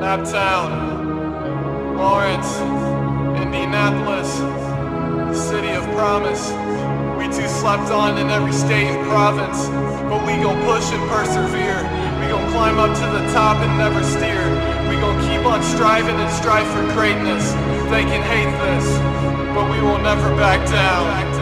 Naptown, Lawrence, Indianapolis, city of promise. We too slept on in every state and province, but we gon' push and persevere. We gon' climb up to the top and never steer. We gon' keep on striving and strive for greatness. They can hate this, but we will never. Back down.